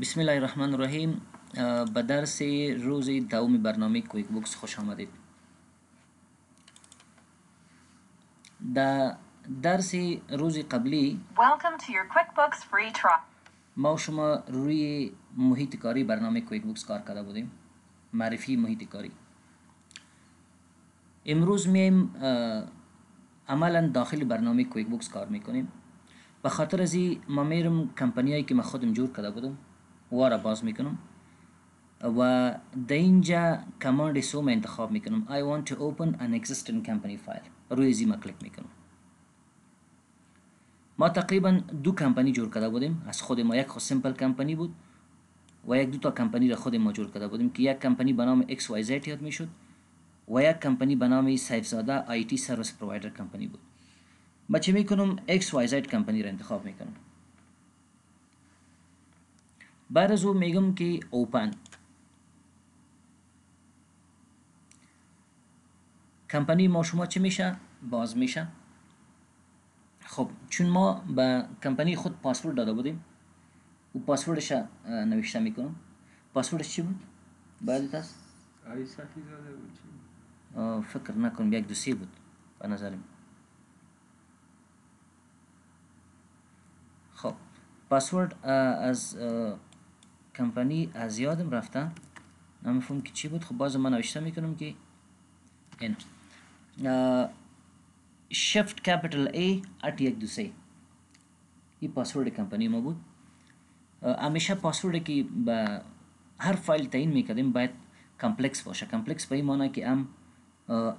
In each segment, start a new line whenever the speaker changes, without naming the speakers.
بسم الله الرحمن الرحیم به درس روز دوم برنامه کویک بوکس خوش آمدید. در درس روز قبلی ما شما روی محیط کاری برنامه کویک بوکس کار کرده بودیم. معرفی محیط کاری. امروز میم عملا داخل برنامه کویک بوکس کار می‌کنیم. به خاطر از ما میرم کمپنیایی که ما خودم جور کرده بودم. وارا باز می‌کنم. و در اینجا command سوم انتخاب می‌کنم. I want to open an existing company file. روی زیما کلیک می‌کنم. ما تقریبا دو کمپانی جور کرده بودیم. از خود ما یک خود sample company بود و یک دو تا کمپانی را خود ما جور کرده بودیم که یک کمپانی به نام XYZ یاد می‌شد و یک کمپانی به نام سیفزاده IT service provider company بود. ما چه می‌کنم؟ XYZ کمپانی را انتخاب می‌کنم. بعد از او میگم که اوپن. کمپانی ما شما چه میشه؟ باز میشه. خب چون ما به کمپانی خود پاسورد داده بودیم او پاسوردش نوشته می‌کنم. پاسوردش چی بود؟ بعد است
آی صفی زاده بود.
فکر نکنم یک دو سی بود به نظرم. خب پاسورد از کمپانی از یادم رفته. نمیفهم که چی بود؟ خب باز من نوشته می‌کنم که این. شفت کپیتل ای ات یک دو سی این پاسورد کمپانی ما بود. همیشه پاسورد که هر فایل تعیین می‌کردیم باید complex باشه. complex به این معنی که هم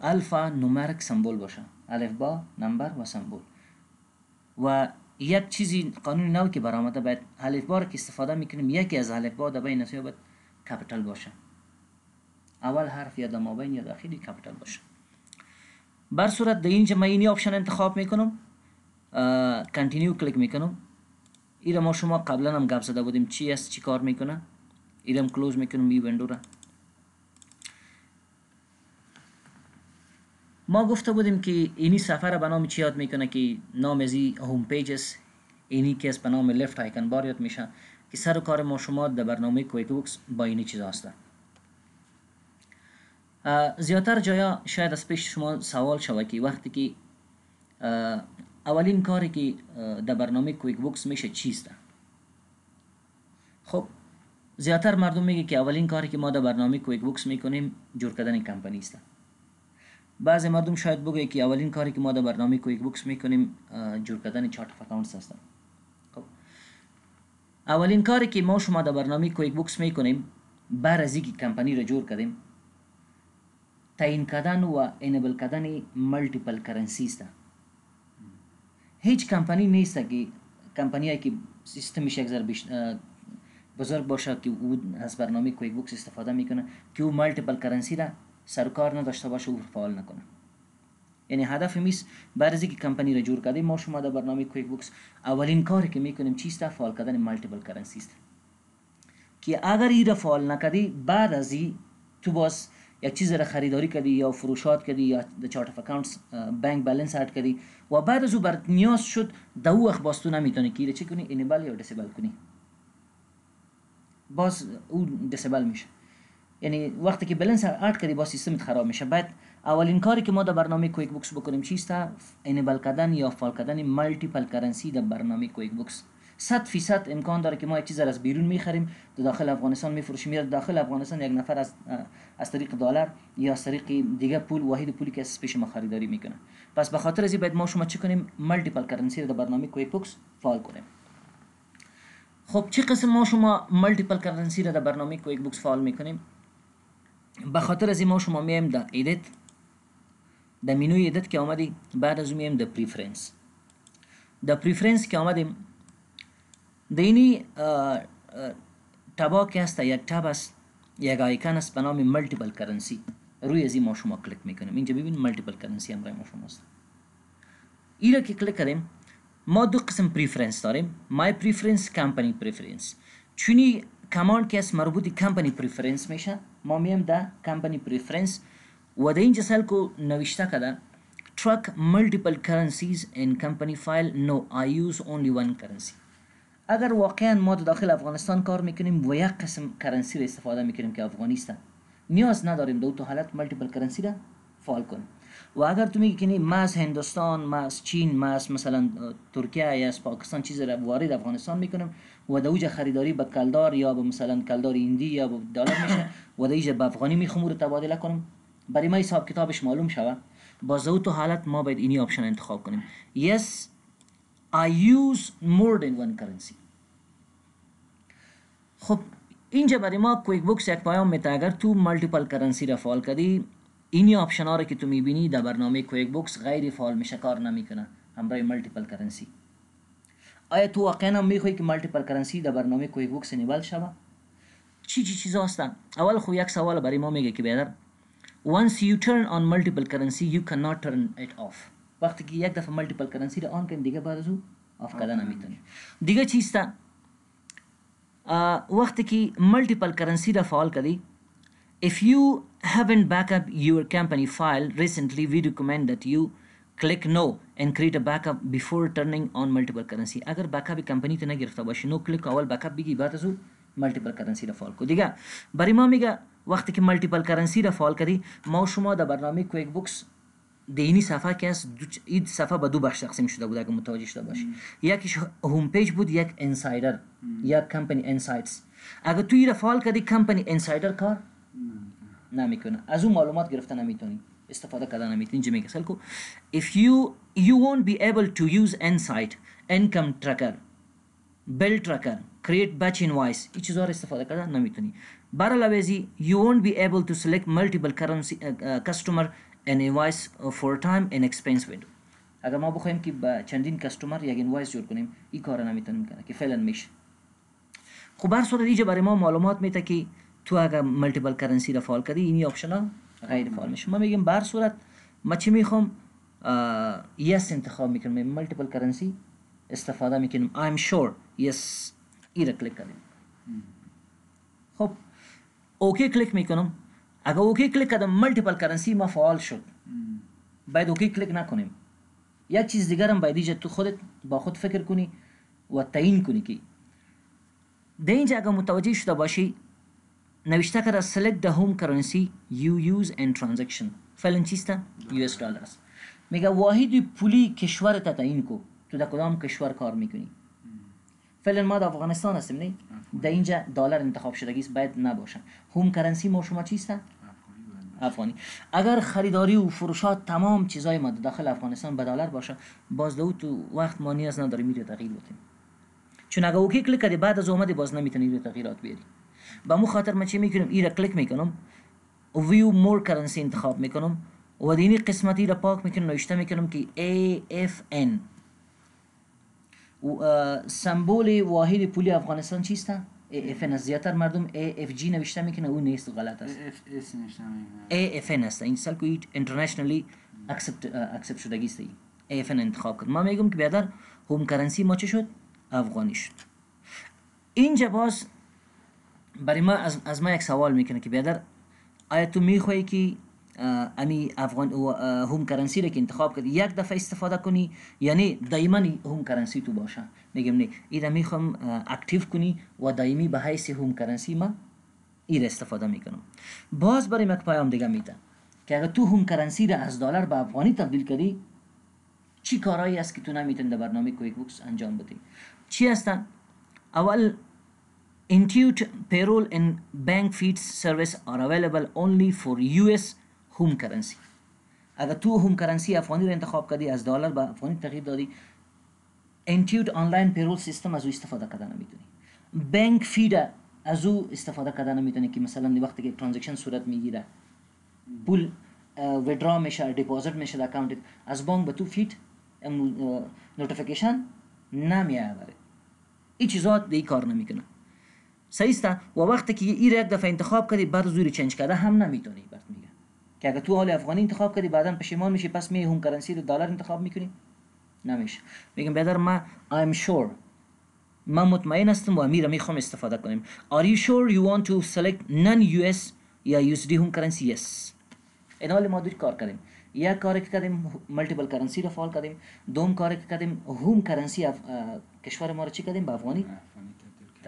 alphanumeric symbol باشه. الف با number و symbol و یک چیزی قانون نو که برآمده باید الف با که استفاده می‌کنیم یکی از الف با بین نسبت باید capital باشه. اول حرف یا مابین یا داخلی capital باشه. بر صورت در اینجا من اینی option انتخاب می‌کنم continue کلیک می‌کنم. ایره ما شما قبلا هم گپ زده بودیم چی است چی کار می‌کنه. ایرم close می‌کنم این window را ما گفته بودیم که اینی صفحه به نام چی یاد می‌کنه که نام ازی home page است اینی که از به نام left icon bar یاد میشه که سر و کار ما شما در برنامه QuickBooks با اینی چیز هسته. زیادتر جایا شاید از پیش شما سوال شود که وقتی که اولین کاری که در برنامه QuickBooks میشه چیست؟ خب زیادتر مردم میگه که اولین کاری که ما در برنامه QuickBooks می‌کنیم جور کردن کمپانی است. بعضی مردم شاید بگه که اولین کاری که ما در برنامه QuickBooks میکنیم جور کردن chart of accounts هستن. خب. اولین کاری که ما شما در برنامه QuickBooks میکنیم بعد از اینکه کمپانی را جور کردیم تعیین کردن و enable کردن multiple currency است هیچ کمپانی نیست که کمپانی که سیستمش یک ذره بزرگ باشه که او از برنامه QuickBooks استفاده میکنه که او multiple currency را سرکار نداشته باشه او فعال نکنه. یعنی هدف میست بعد از اینکه کمپانی را جور کردیم ما شما در برنامه QuickBooks اولین کاری که میکنیم چیست فعال کردن multiple currency است. که اگر این را فعال نکردی بعد از این تو باز یک چیز را خریداری کردی یا فروشات کردی یا د chart of accounts bank balance add کردی و بعد از او بر نیاز شد د او وقت باز تو نمیتونی که چه کنی؟ enable یا disable کنی. باز او disable میشه یعنی وقتی که balance add کردی با سیستمت خراب میشه. بعد اولین کاری که ما در برنامه QuickBooks بکنیم چیست؟ enable کردن یا فعال کردن multiple currency در برنامه QuickBooks صد فیصد امکان داره که ما یک چیز از بیرون می‌خریم در داخل افغانستان میفروشیم. یا داخل افغانستان یک نفر از از طریق دلار یا از طریق دیگه پول واحد پولی که از پیش ما خریداری می‌کنه. پس به خاطر از باید ما شما چه کنیم؟ multiple currency در برنامه QuickBooks فعال کنیم. خب چه قسم ما شما multiple currency رو در برنامه QuickBooks فعال می‌کنیم؟ به خاطر از ما شما میایم در edit در menu ی edit که آمدی بعد از میایم در preference در preference که آمدیم دینی tab ا که هست یک tab است یک آیکن است به نام multiple currency روی از ما شما کلیک میکنیم. اینجا ببین multiple currency هم ما شما است این که کلیک کردیم ما دو قسم preference داریم. my preference company preference چونی کماند که است مربوط company preference میشه ما میم در company preference و در اینجا سیل کو نوشته کده track multiple currencies in company file no I use only one currency. اگر واقعا ما داخل افغانستان کار میکنیم و یک قسم currency را استفاده میکنیم که افغانی است نیاز نداریم دو تا حالت multiple currency را فعال کنیم و اگر تو میگی که ما از هندوستان ما از چین ما از مثلا ترکیه یا از پاکستان چیز را وارد افغانستان میکنیم و دوجه خریداری به کلدار یا به مثلا کلدار ایندی یا به دلار میشه و دوجه به افغانی میخوام رو تبادله کنیم برای ما حساب کتابش معلوم شود با تو حالت ما باید اینی option انتخاب کنیم. yes I use more than one currency. خب اینجا برای ما QuickBooks یک پیام میده. اگر تو multiple currency را فعال کردی اینی option ها را که تو میبینی در برنامه QuickBooks غیر فعال میشه کار نمیکنه همراه multiple currency آیا تو واقعا میخوای که multiple currency در برنامه QuickBooks enable شوه چی چی چیزا هستن اول خو یک سوال برای ما میگه که بیادر once you turn on multiple currency you cannot turn it off. وقتی که یک دفعه multiple currency رو on کنی دیگه بعد از او off کردن نمیتونی دیگه چیز وقتی که multiple currency را فعال کردی if you haven't backup your company file recently we recommend that you click no and create a backup before turning on multiple currency. اگر backup company تو نگرفته باشی no click اول backup بگی بعد از او multiple currency را فعال کو دیگه برای ما میگه وقتی که multiple currency را فعال کردی ما شما در برنامه QuickBooks دینی صفحه که است این صفحه به دو بخش تقسیم شده بود اگه متوجه شده باشی یکیش home page بود یک insight یا company insights اگه تو این فعال کردی company insight کار نمی‌کنه. از اون معلومات گرفته نمی‌تونی استفاده کردن نمی‌تونی اینجا میگه سیل کو. If you you won't be able to use insight income tracker bill tracker create batch invoice این چیزا رو استفاده کردن نمی‌تونی برای لویزی you won't be able to select multiple currency uh, uh, customer an invoice for time and expense window. اگر ما بخوایم که با چندین customer یک invoice جور کنیم این کار نمی‌تونیم کنه که فعلا میشه. خب بر صورت اینجا برای ما معلومات میده که تو اگر multiple currency را فعال کردی این option ها غیر فعال میشه. ما میگیم بر صورت ما چی می‌خوام؟ yes انتخاب می‌کنم multiple currency استفاده می‌کنیم. I'm sure yes ای را کلیک کردیم. خب ok click می‌کنم. اگر ok click کردم multiple currency ما فعال شد. باید ok click نکنیم. یک چیز دیگر هم باید تو خودت با خود فکر کنی و تعیین کنی که. در اگر متوجه شده باشی نوشته کرده select the home currency you use and transaction. فعلا چیسته US دلار است میگه واحد پولی کشور تعیین کو تو در کدام کشور کار میکنی فعلا ما در افغانستان هستیم نه در اینجا دلار انتخاب شدگی باید نباشه هوم کرنسی ما شما چیسته افغانی. اگر خریداری و فروشات تمام چیزای ما داخل افغانستان به دلار باشه باز دو تو وقت ما نیاز نداریم میره تغییر بدیم. چون اگر ok click کردی بعد از اومدی باز نمیتونی تغییرات بیاری به مو خاطر من چی می‌کنم ایره کلیک می‌کنم. view more currency انتخاب می‌کنم. و دینی قسمتی را پاک می‌کنم نوشته می‌کنم که AFN symbol واحد پولی افغانستان چیسته AFN است. زیادتر مردم AFG نوشته می‌کنه اون نیست غلط است. AFN است. ای سیل کو internationally accept شدگی است. AFN انتخاب کرد. ما میگم که بیادر home currency ما چه شد؟ افغانی شد. اینجا باز برای ما از, از ما یک سوال می‌کنه که بیادر آیا تو میخوایی که امی افغان home currency را که انتخاب کردی یک دفعه استفاده کنی؟ یعنی دائما home currency تو باشه. میگم نه. اینا می‌خوام active کنی و دائمی به حیث home currency ما ای استفاده می‌کنم. باز برای یک پیام دیگه میده که اگر تو home currency را از دلار به افغانی تبدیل کردی چی کارهایی است که تو نمی‌تونی در برنامه QuickBooks انجام بدی؟ چی هستن؟ اول Intuit payroll and bank feeds service are available only for US home currency اگر تو home currency افغانی رو انتخاب کردی از دلار به افغانی تغییر دادی Intuit online payroll system از او استفاده کردن نمیتونی bank feed از او استفاده کردن نمیتونی که مثلا وقتی که transaction صورت میگیره پول withdraw میشه deposit میشه در account از بانک به تو feed notification نمیاره این چیزات دی کار نمیکنه صحیح و وقتی که این یک دفعه انتخاب کردی بعد زوری change کرده. هم نمی‌تونی برات میگه که اگه تو حال افغانی انتخاب کردی بعدا پشیمان میشی پس می home currency رو دلار انتخاب می‌کنی. نمیشه. میگم بدر ما I'm sure. ما مطمئن هستم و امی ره می‌خوام استفاده کنیم. Are you sure you want to select non-US یا USD home currency yes. این حال ما دو کار کردیم. یک کار که کردیم multiple currency رو فعال کردیم. دوم کار که کردیم home currency کشور ما رو چی کردیم؟ به افغانی؟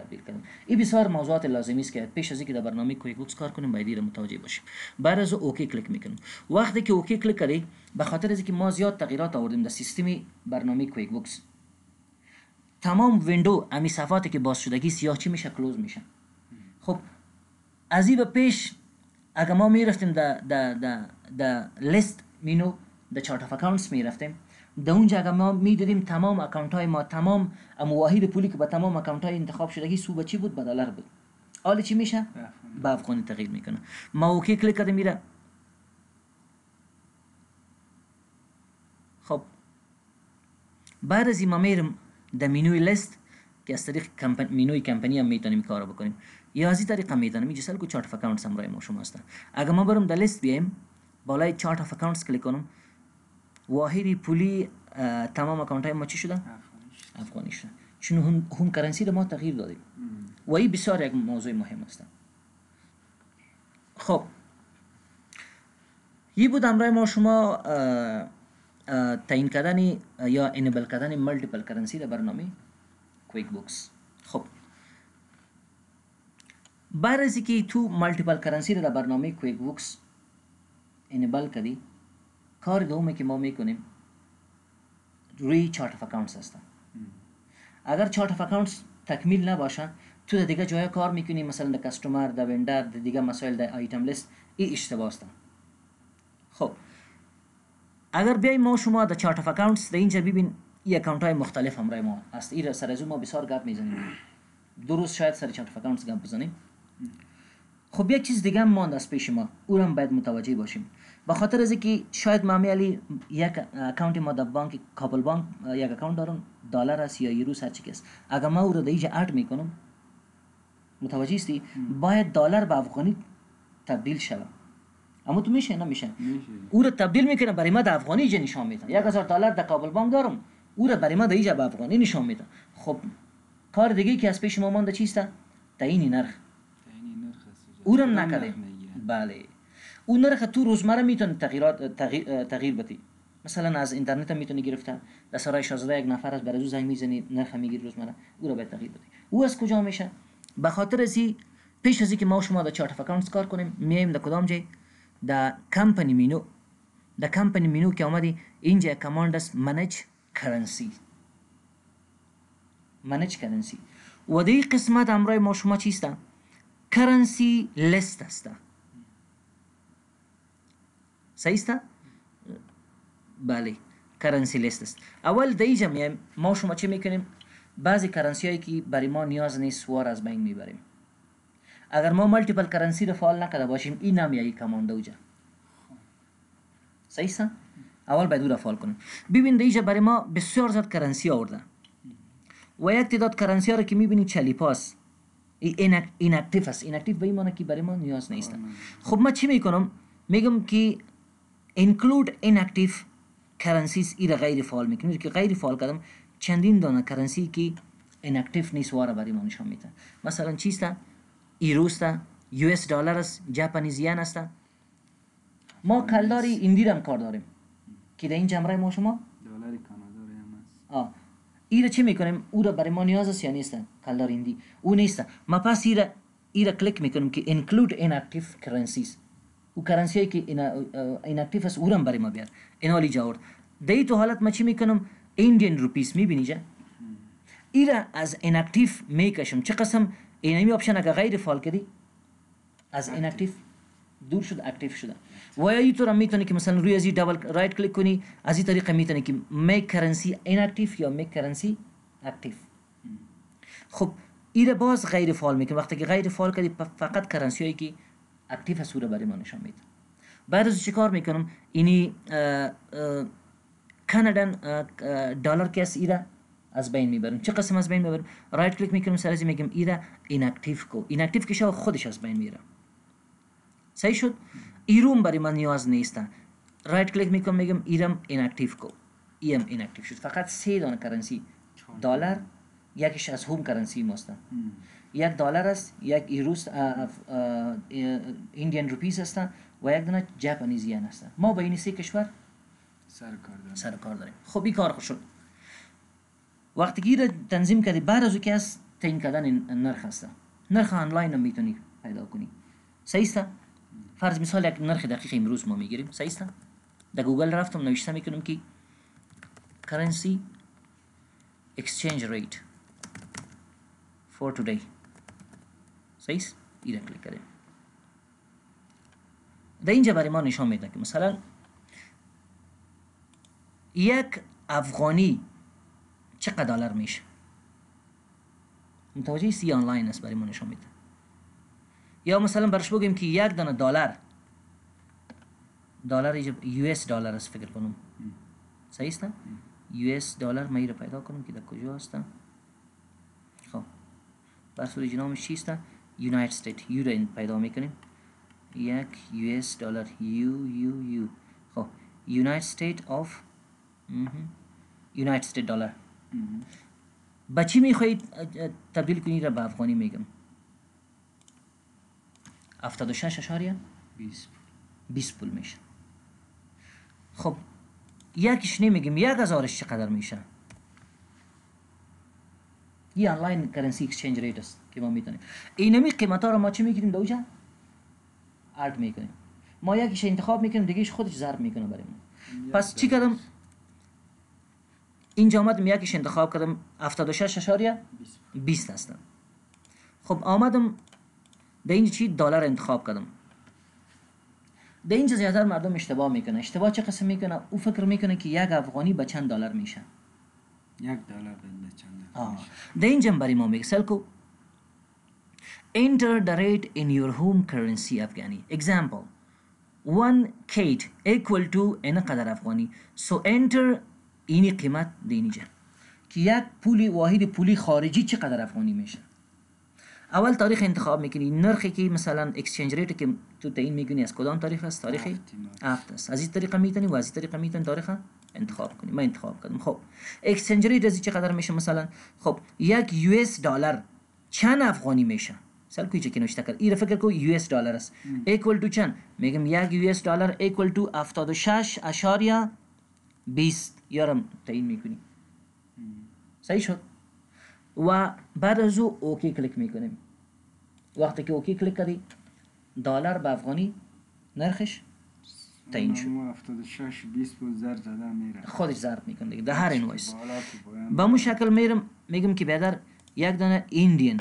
تبدیل
کردیم. این بسیار موضوعات لازمی است که پیش از اینکه در برنامه QuickBooks کار کنیم باید متوجه باشیم. بعد از او OK کلیک می‌کنیم. وقتی که OK کلیک کردی به خاطر از اینکه ما زیاد تغییرات آوردیم در سیستم برنامه QuickBooks تمام window امی صفحاتی که باز شدگی است چی میشه؟ close میشه. خب از این به پیش اگر ما می‌رفتیم در list menu در chart of accounts می‌رفتیم در اونجا اگر ما می‌دیدیم تمام account های ما تمام ام واحد پولی که به تمام account های انتخاب شدگی سو به چی بود؟ به دلار بود. حالا چی میشه؟
به افغانی.
تغییر می‌کنه. ما OK کلیک کردیم میره. خب. بعد از این ما میرم در menu ی list که از طریق compan... menu ی company هم می‌تونیم کار بکنیم. یا از این طریق هم می‌تونیم. اینجا سر کو chart of accounts همرای ما شما هستن اگر ما برم در لیست بیایم بالای chart of accounts کلیک کنم. واحدی پولی تمام account های ما چی شدن
افغانی شد.
افغانی شدن چون home, home currency ما تغییر دادیم. و این بسیار یک موضوع مهم است. خب. یه بود امرای ما شما تعیین کردن یا enable کردن multiple currency در برنامه QuickBooks خب. بعد از اینکه تو multiple currency در برنامه QuickBooks enable کردی کار دومی که ما میکنیم روی chart of accounts هستن. اگر chart of accounts تکمیل نباشه تو در دیگه جای کار میکنی مثلا در customer در vendor در دیگه مسائل در item list این اشتباه است خب اگر بیایم ما شما در chart of accounts در اینجا ببین این account های مختلف همراه ما است این سر از ما بسیار گپ میزنیم دو روز شاید سر chart of accounts گپ بزنیم خب یک چیز دیگه هم ماند از پیش ما او هم باید متوجه باشیم به خاطر از اینکه شاید مامی علی یک اکاونت ما در بانک کابل بانک یک اکاونت دارم دلار است یا یورو هر که است. اگر ما او را اد می‌کنم متوجه استی باید دلار به افغانی تبدیل شود اما تو میشه نمیشه؟
میشه.
او را تبدیل می‌کنه برای ما در افغانی اینجا نشان میدن. یک هزار دلار در کابل بانک دارم او را برای ما در اینجا به افغانی نشان میدن. خب کار دیگه که از پیش ما مانده چیست؟ تعیین نرخ.
تعیین نرخ
او را نکردیم؟ بله. اون نرخ تو روزمره می‌تونه تغییرات تغییر, تغییر بدی مثلا از اینترنت هم می‌تونی گرفته. در سرای شاهزاده یک نفر از برای زنگ می‌زنی نرخ می‌گیری روزمره. او را باید تغییر بدی او از کجا میشه؟ به خاطر ازی پیش از اینکه ما شما در chart of accounts کار کنیم میایم در کدام جای؟ در company menu. در company menu که آمدی اینجا command است manage currency. manage currency. و این قسمت امرای ما شما چیست currency list است صحیح است بله currency list است اول در میایم ما شما چه میکنیم بعضی currency هایی که برای ما نیاز نیست سوار از بین میبریم اگر ما multiple currency رو فعال نکرده باشیم این نمیایی command ه اوجا صحیح است اول باید او را فعال کنیم ببین در برای ما بسیار زیاد currency آورده و یک تعداد currency ها رو که میبینی چلیپاس inactive است inactive به این معنی که برای ما نیاز نیست خب من چی میکنم میگم که include inactive currencies ای را غیر فعال میکنم که غیر فعال کردم چندین دانه currency که inactive نیست واره برای ما نشان میده. مثلا چیست؟ ایروست US dollar است Japanese yen است. ما کلداری ایندیر هم کار داریم. که در این جمره ما شما؟
دلار کانادا هم است.
ای را چه میکنیم؟ او را برای ما نیاز است یا نیست؟ کلدار ایندی. او نیست. ما پس ای را ای را کلیک میکنیم که include inactive currencies karensiyayı ki ina, inaktifes uğran barima bir. Enali cavur. Dey to halat maçı mı kanım Indian rupees mi binice? İra az inaktif mi kaşım? Çıkasam enami opsiyona ka gayri faal kedi. از inactive. دور شد active شده و یا تو را میتونه که مثلا روی ازی double right کلیک کنی از این طریقه میتونه که make currency inactive یا make currency active خب ایره باز غیر فعال میکنه وقتی که غیر فعال کردی فقط currency هایی که او را برای ما نشان میده. بعد از چه کار می‌کنم؟ اینی Canadian dollar که است ایره از بین می‌برم. چه قسم از بین می‌برم؟ right click می‌کنم سر از این میگم ایره inactive کو. inactive که شو خودش از بین میره. صحیح شد؟ ایروم برای من نیاز نیست right click می‌کنم میگم ایرم inactive کو. ایم inactive شد. فقط سه دانه currency. دلار. یکیش از home currency ماست. یک دلار است یک ایروس Indian rupees است و یک دونه Japanese yen است. ما با این سه کشور
سر کار دارم
سر کار داریم. خب این کار شد وقتی که تنظیم کردی بعد از که از تعیین کردن نرخ است. نرخ آنلاین هم می‌تونی پیدا کنی. صحیح فرض مثال یک نرخ دقیق امروز ما می‌گیریم. صحیح است در گوگل رفتم نوشته می‌کنم که currency exchange rate. For today. صحیح است این را کلیک کردیم در اینجا برای ما نشان میده که مثلا یک افغانی چقدر دلار میشه متوجه سی آنلاین است برای ما نشان میده یا مثلا برش بگیم که یک دانه دلار دلار US dollar است فکر کنم صحیح است US dollar من رو پیدا کنم که در کجا هستم بر صورت نامش چیست؟ United State یو رو پیدا می‌کنیم. یک US dollar U U U. خب United State of United State dollar. با چی می‌خواهید تبدیل کنید را به افغانی میگم. 76 اشاریه
20
20 پول میشه. خب یکیش نمیگیم. یک هزارش چقدر میشه؟ این آنلاین currency exchange rate است که ما می‌تونیم. اینمی قیمت ها رو ما چی می‌کنیم دوجا ارد می‌کنیم. ما یکیش انتخاب می‌کنیم دیگهش خودش ضرب می‌کنه برای ما. پس چی کردم؟ اینجا آمدم یکیش انتخاب کردم 76 اشاریه
20
20 هستم. خب آمدم در اینجا چی؟ دلار انتخاب کردم. در اینجا زیادتر مردم اشتباه می‌کنه اشتباه چه قسم می‌کنه؟ او فکر می‌کنه که یک افغانی به چند دلار میشه.
یک دلار بنده چند
آه.
میشه؟
در اینجا برای ما میگه سلکو enter the rate in your home currency افغانی example one kate equal to این قدر افغانی so enter اینی قیمت دینیجا که یک پولی واحد پولی خارجی چقدر افغانی میشه اول تاریخ انتخاب میکنی نرخی که مثلا اکسچنج ریت که تو تعیین میکنی از کدام تاریخ است تاریخ
هفتی مارس.
هفت است از این طریقه میتونی و از این طریقه میتونی تاریخ انتخاب کنی من انتخاب کردم خب exchange rate چقدر میشه مثلا؟ خب یک US dollar چند افغانی میشه سیل کو که نوشته کرد. این فکر کو US dollar است. equal to چند؟ میگم یک US dollar equal to 76 اشاریه 20 یارم تعیین می‌کنی. صحیح شد. و بعد از او OK کلیک می‌کنیم. وقتی که OK کلیک کردی دلار به افغانی نرخش تعیین شد.
ما 76 20 بود ضرب زده میره.
خودش ضرب می‌کنه دیگه. در هر
invoice
به اون شکل میرم میگم که بیادر یک دانه Indian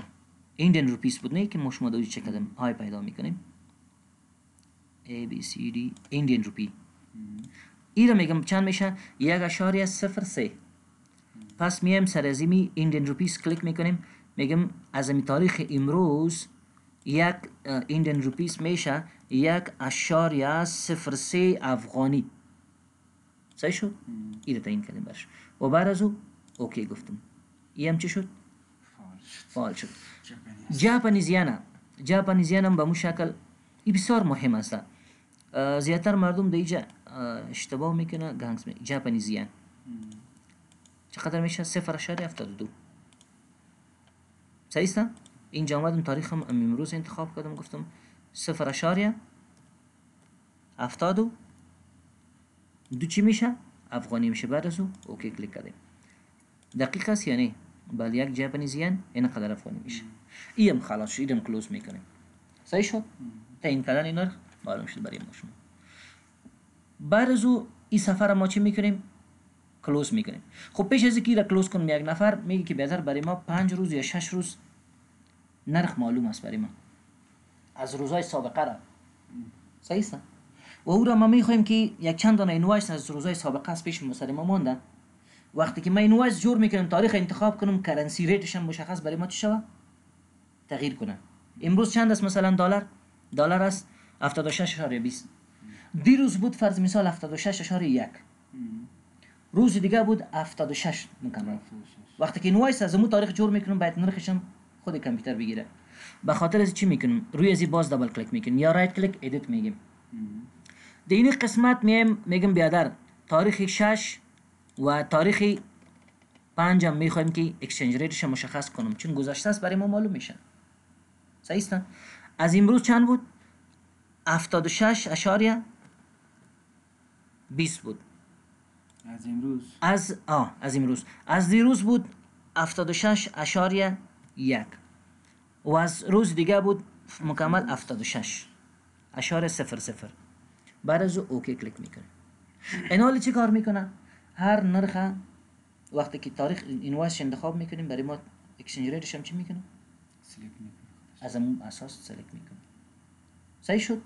Indian rupees بود. نه که ما شما دوی چه کردم های پیدا می‌کنیم. A B C D Indian rupee ای را میگم چند میشه؟ یک اشاریه صفر سه. پس میایم سر از ایمی Indian rupees کلیک می‌کنیم. میگم از امی تاریخ امروز یک ایندین روپیس میشه. یک اشاریه صفر سه افغانی. صحیح شد؟ این تعیین کردیم برش و بعد از او اوکی گفتم. ای هم چی شد؟ فعال شد. جاپانیزیانا جاپانیزیان هم به مو شکل. این بسیار مهم است. زیادتر مردم در اینجا اه، اشتباه می‌کنه گنگز می جاپانیزیان چقدر میشه؟ صفر اشاری هفتاد و دو. صحیح است اینجا آمدم تاریخم امروز انتخاب کردم گفتم صفر اشاریه هفتاد و دو چی میشه؟ افغانی میشه بعد از او OK کلیک کردیم. دقیق است یا نه بله یک Japanese yen این قدر افغانی میشه. ایم خلاص شد ایم close می‌کنیم. صحیح شد؟ تعیین این نرخ معلوم شد برای ما شما. بعد از این سفر ما چی می‌کنیم؟ close می‌کنیم. خب پیش از اینکه این را close کنیم یک نفر میگه که بهتر برای ما پنج روز یا شش روز نرخ معلوم است برای ما. از روزهای سابقه را. صحیح است. و او را ما می‌خوایم که یک چند دانه invoice از روزهای سابقه از پیش سر ما مانده وقتی که ما invoice جور می‌کنم تاریخ انتخاب کنم currency rate ش هم مشخص برای ما چی شود؟ تغییر کنه. امروز چند است مثلا دلار؟ دلار است 76.20 دیروز بود فرض مثال 76.1 روز دیگه بود 76 مکمل وقتی که invoice از اون تاریخ جور می‌کنم باید نرخش هم خود کامپیوتر بگیره. به خاطر از چی می‌کنم؟ روی ازی باز double click می‌کنیم یا right click edit میگیم. در این قسمت میم میگم بیادر تاریخ 6 و تاریخ پنج هم می‌خوایم که exchange rate ش مشخص کنم. چون گذشته است برای ما معلوم میشه. صحیح است؟ از امروز چند بود؟ 76 اشاریه. 20 بود.
از امروز؟
از آه از امروز. از دیروز بود 76 اشاریه یک. و از روز دیگه بود مکمل 76 اشاریه صفر صفر. بعد از او OK کلیک می‌کنه. این حالی چی کار می‌کنه؟ هر نرخ وقتی که تاریخ invoice انتخاب می‌کنیم برای ما exchange rate ش هم چی می‌کنه؟ از اون اساس select می‌کنه. صحیح شد؟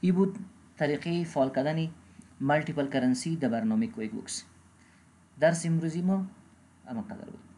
این بود طریقه فعال کردن multiple currency در برنامه QuickBooks درس امروزی ما امی قدر بود.